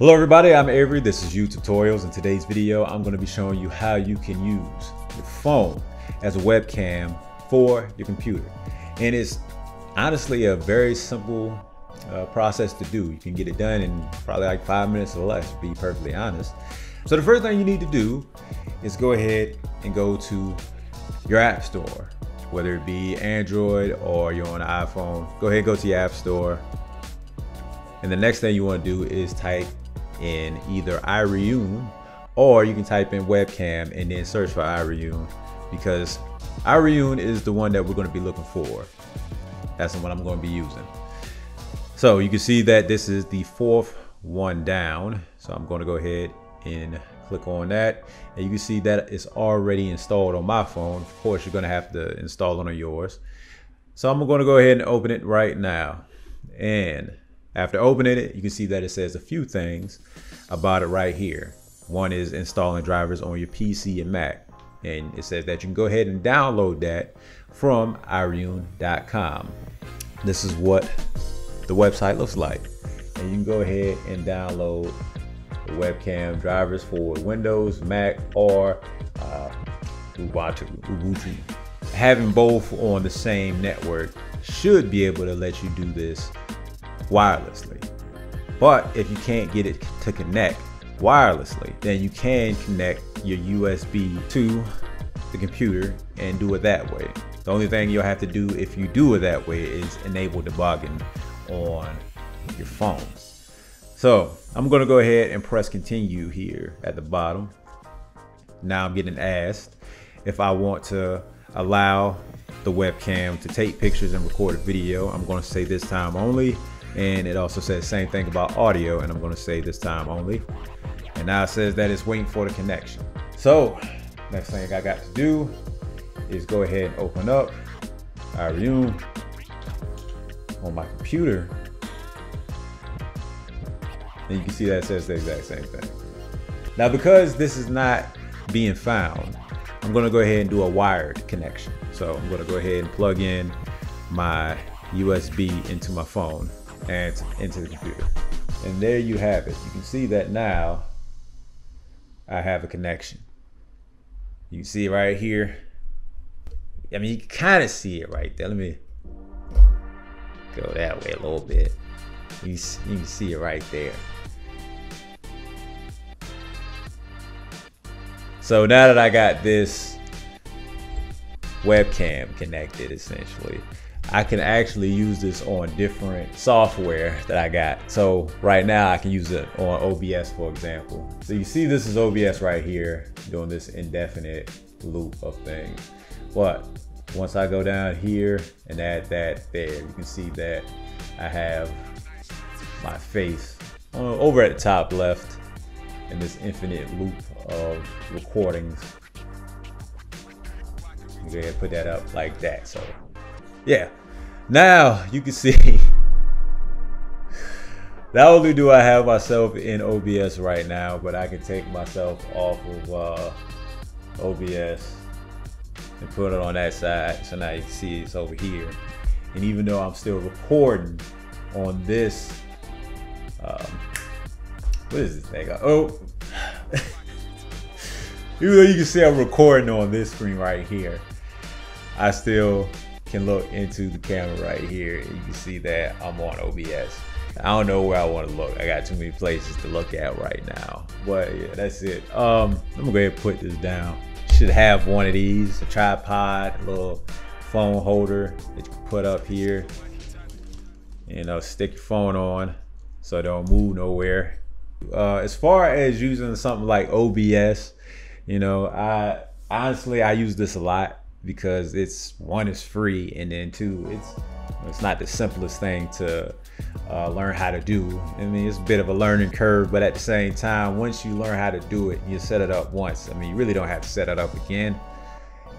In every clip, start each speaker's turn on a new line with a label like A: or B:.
A: Hello everybody, I'm Avery. This is You Tutorials. In today's video, I'm going to be showing you how you can use your phone as a webcam for your computer. And it's honestly a very simple uh, process to do. You can get it done in probably like five minutes or less, to be perfectly honest. So the first thing you need to do is go ahead and go to your app store, whether it be Android or you're on an iPhone. Go ahead, and go to your app store. And the next thing you want to do is type in either Iriun or you can type in webcam and then search for Iriun because Iriun is the one that we're going to be looking for. That's the one I'm going to be using. So you can see that this is the fourth one down. So I'm going to go ahead and click on that and you can see that it's already installed on my phone. Of course, you're going to have to install it on yours. So I'm going to go ahead and open it right now. And after opening it, you can see that it says a few things about it right here. One is installing drivers on your PC and Mac. And it says that you can go ahead and download that from Iriun.com. This is what the website looks like. And you can go ahead and download the webcam drivers for Windows, Mac, or uh, Ubuntu. Ubuntu. Having both on the same network should be able to let you do this wirelessly. But if you can't get it to connect wirelessly, then you can connect your USB to the computer and do it that way. The only thing you'll have to do if you do it that way is enable debugging on your phone. So I'm gonna go ahead and press continue here at the bottom. Now I'm getting asked if I want to allow the webcam to take pictures and record a video. I'm gonna say this time only and it also says same thing about audio and I'm going to say this time only. And now it says that it's waiting for the connection. So next thing I got to do is go ahead and open up Iriun on my computer. And you can see that says the exact same thing. Now because this is not being found I'm going to go ahead and do a wired connection. So I'm going to go ahead and plug in my USB into my phone and into the computer. And there you have it. You can see that now I have a connection. You see it right here. I mean, you kind of see it right there. Let me go that way a little bit. You, you can see it right there. So now that I got this webcam connected essentially, I can actually use this on different software that I got. So right now I can use it on OBS, for example. So you see this is OBS right here, doing this indefinite loop of things. But once I go down here and add that there, you can see that I have my face over at the top left in this infinite loop of recordings. Go ahead put that up like that. So yeah, now you can see not only do I have myself in OBS right now, but I can take myself off of uh, OBS and put it on that side. So now you can see it's over here. And even though I'm still recording on this, um, what is this thing? Oh, even though you can see I'm recording on this screen right here, I still can look into the camera right here and you can see that I'm on OBS. I don't know where I want to look. I got too many places to look at right now. But yeah, that's it. Um, I'm gonna go ahead and put this down. Should have one of these, a tripod, a little phone holder that you can put up here. You know, stick your phone on so it don't move nowhere. Uh, as far as using something like OBS, you know, I honestly I use this a lot because it's one is free and then two it's it's not the simplest thing to uh, learn how to do. I mean, it's a bit of a learning curve, but at the same time, once you learn how to do it, you set it up once. I mean, you really don't have to set it up again.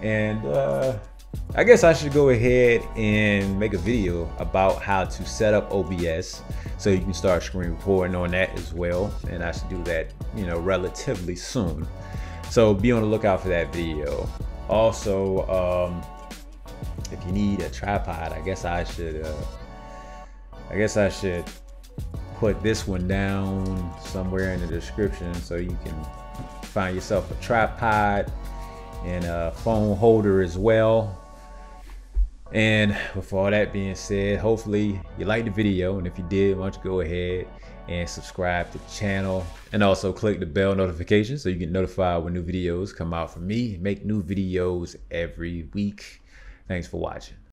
A: And uh, I guess I should go ahead and make a video about how to set up OBS so you can start screen recording on that as well. And I should do that, you know, relatively soon. So be on the lookout for that video. Also, um, if you need a tripod, I guess I should, uh, I guess I should put this one down somewhere in the description so you can find yourself a tripod and a phone holder as well. And with all that being said, hopefully you liked the video. And if you did, why don't you go ahead and subscribe to the channel and also click the bell notification so you get notified when new videos come out from me. Make new videos every week. Thanks for watching.